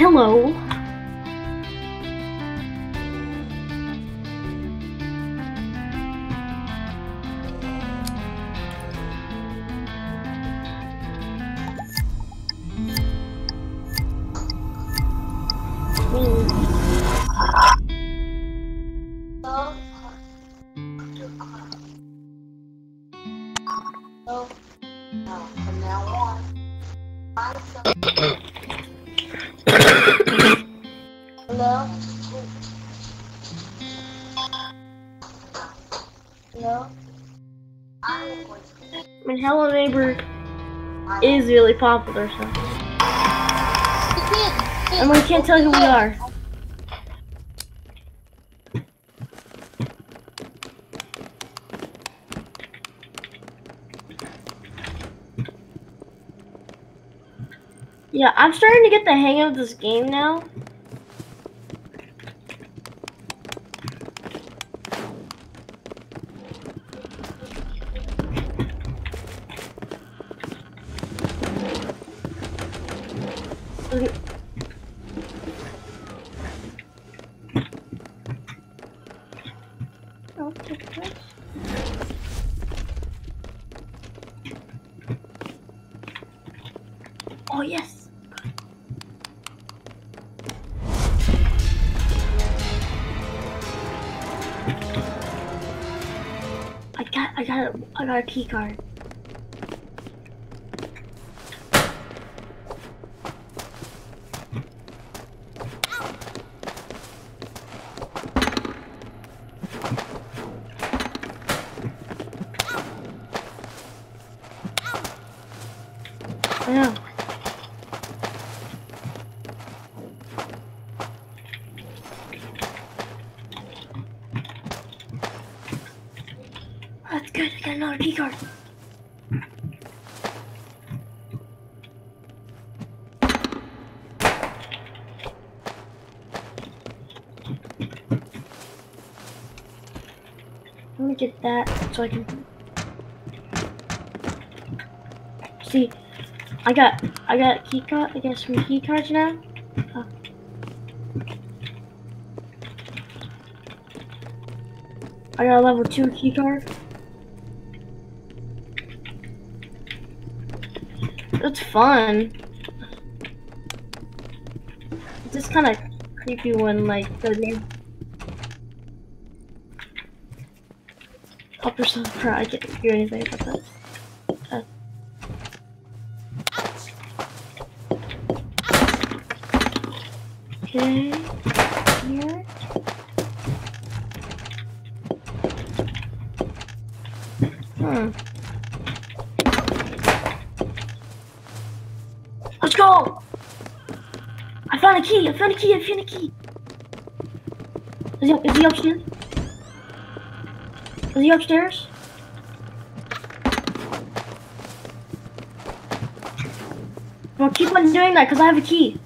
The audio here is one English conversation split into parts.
Hello. So, I mean, Hello Neighbor is really popular, so. And we can't tell who we are. Yeah, I'm starting to get the hang of this game now. I got I got a, I got a key card. I know. I got another key card. Let me get that so I can see. I got I got key card. I got some key cards now. I got a level two key card. It's fun. It's just kind of creepy when like the name. Yourself, cry. I can't hear anything about that. Uh, Okay, here. Hmm. Let's go! I found a key, I a key, I. Is he, is he upstairs? Is he upstairs? Well, keep on doing that because I have a key.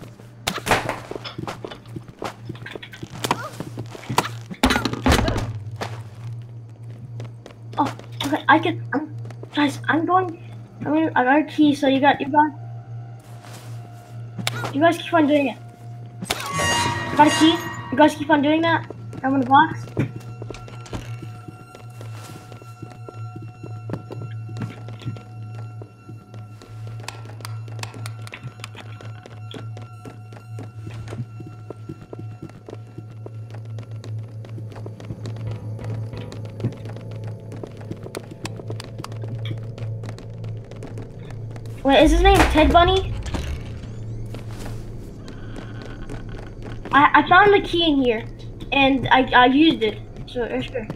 Oh, okay, I can. I'm, guys, I'm going. I'm gonna. I got a key, so you got. You got. You guys keep on doing it. I got. You guys keep on doing that. I'm in the box. Wait, is his name Ted Bunny? I, found the key in here, and I, I used it, so it's good.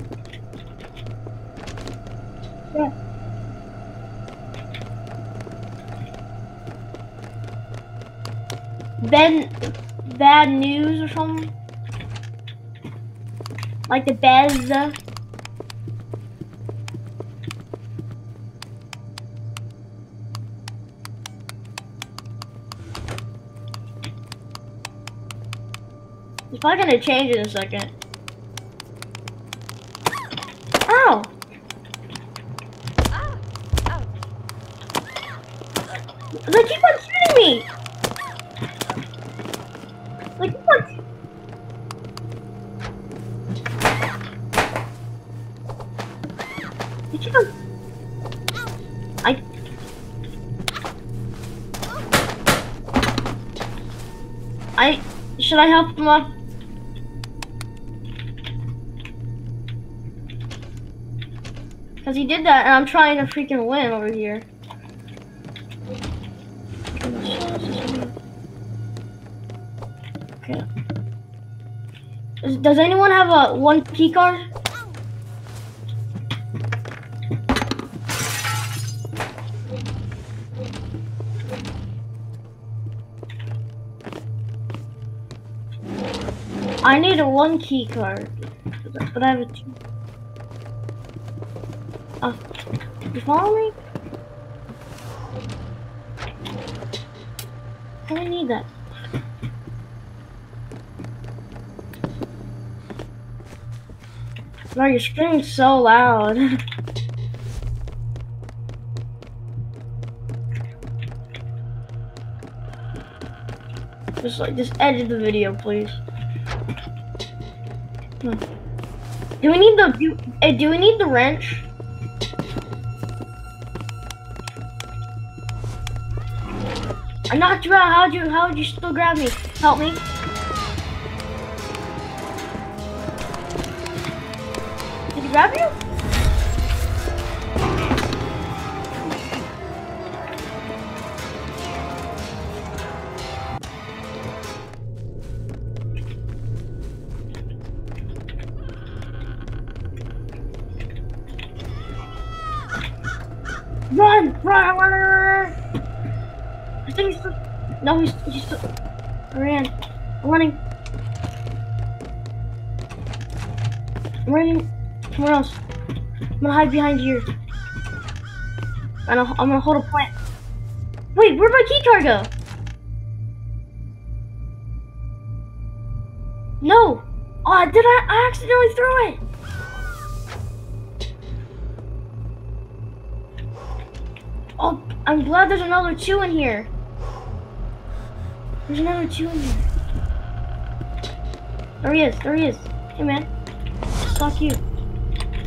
Yeah. Then, bad news or something? Like the Bethesda? It's probably gonna change in a second. Ow! They keep on shooting me! Like what? Did you go? I. I should I help him up? Cause he did that, and I'm trying to freaking win over here. Okay. Does, does anyone have a one key card? I need a one key card, but I have a two. Oh, you follow me? I don't need that. No, you're screaming so loud. just like, just edit the video, please. Hmm. Do we need the do, eh, do we need the wrench? I knocked you out. How'd you how'd you still grab me? Help me. Did he grab you? No, he's, he's still. I ran. I'm running. I'm running somewhere else. I'm gonna hide behind here. And I'll, I'm gonna hold a plant. Wait, where'd my key card go? No! Oh, did I? I accidentally threw it! Oh, I'm glad there's another two in here. There's another two in here. There he is, there he is. Hey man. Fuck you.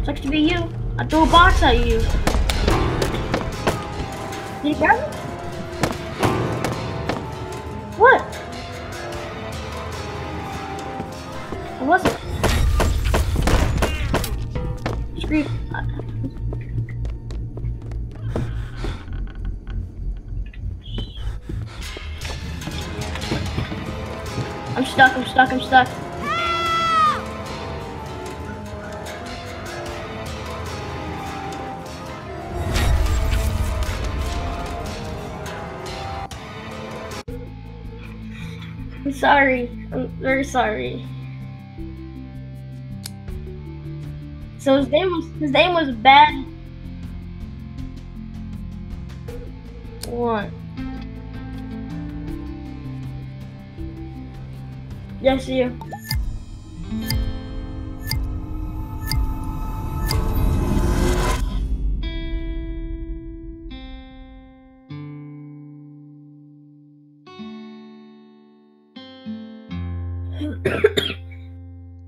Sucks to be you. I throw a box at you. Did you grab? What? What I'm stuck, I'm stuck, I'm stuck. I'm sorry. I'm very sorry. So his name was his name was Bad One. Yes, you.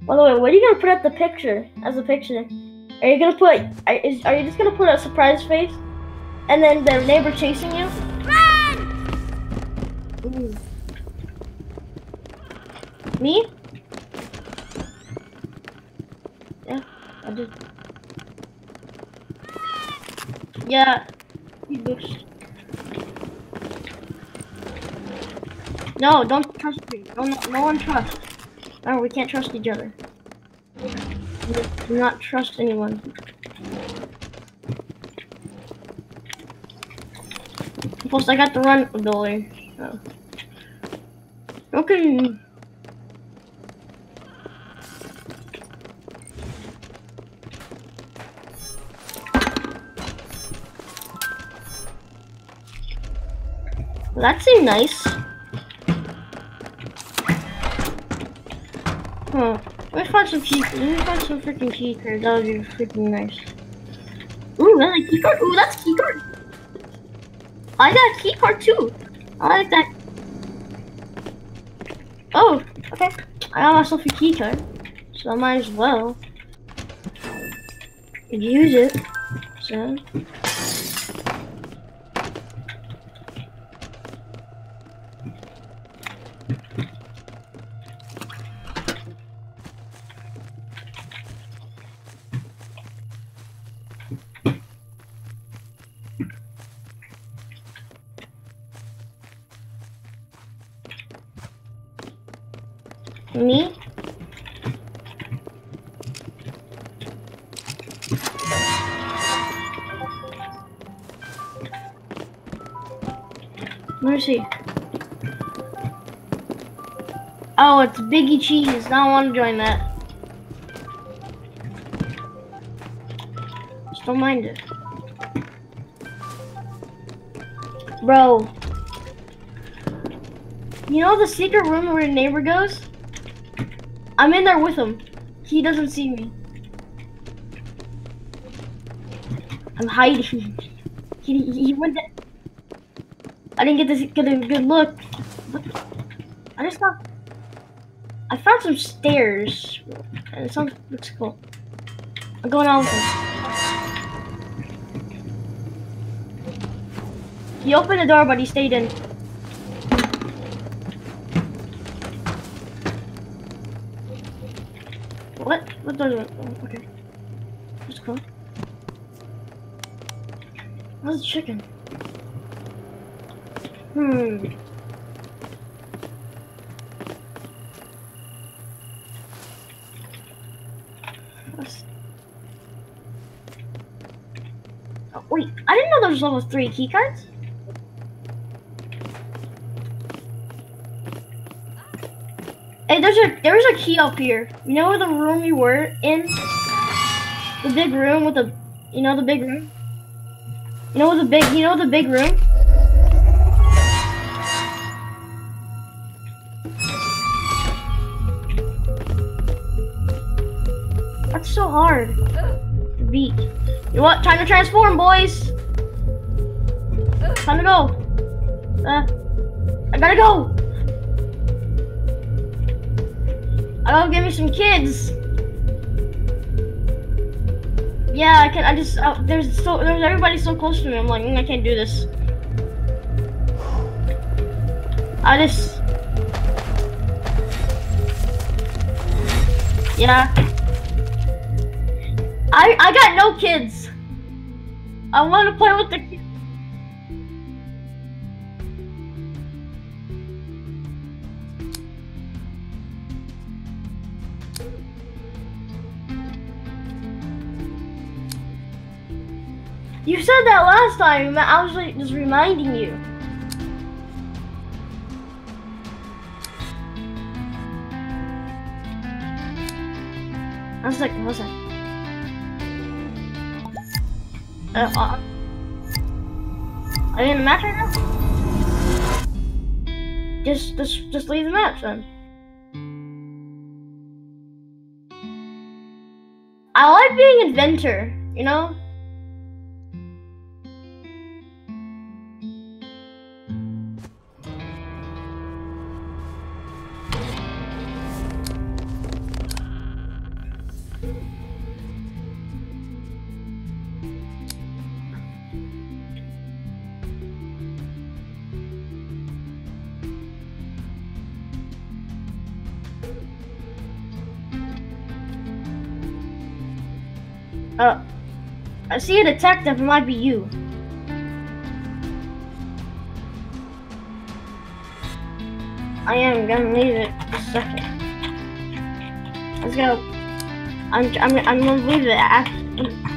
By the way, what are you gonna put up the picture as a picture? Are you gonna put? Are, is, are you just gonna put a surprise face, and then the neighbor chasing you? Run! Ooh. Me? Yeah, I did. Yeah, he looks. No, don't trust me. No, no, one trust. No, we can't trust each other. Do not trust anyone. Plus, I got the run ability. So. Oh. Okay. That seemed nice. Huh. Let me find some key. Let me find some freaking key cards. That would be freaking nice. Ooh, that's a key card. Ooh, that's a key card. I got a key card too. I like that. Oh, okay. I got myself a key card, so I might as well use it. So. Me? Mercy. Oh, it's Biggie Cheese. I don't want to join that. Just don't mind it. Bro. You know the secret room where your neighbor goes? I'm in there with him. He doesn't see me. I'm hiding. He, he went there. I didn't get to get a good look. I just got. I found some stairs. It sounds looks cool. I'm going on with him. He opened the door, but he stayed in. What? What door? Oh, okay. That's cool. Where's the chicken? Hmm. Oh, wait, I didn't know there was level 3 keycards. There's a there's a key up here. You know the room you were in? The big room with the you know the big room? You know the big you know the big room? That's so hard to beat. You know what? Time to transform, boys. Time to go. Uh, I gotta go. I gotta give me some kids. Yeah, I can. I just uh, there's so there's everybody so close to me. I'm like, mm, I can't do this. I just. Yeah. I I got no kids. I want to play with the You said that last time. I was like, just reminding you. I was like, what's that? Uh, uh, are you in the match right now? Just, just, just leave the match then. I like being inventor, you know? Uh, I see a detective. It might be you. I am gonna leave it a second. Let's go. I'm I'm I'm gonna leave it after.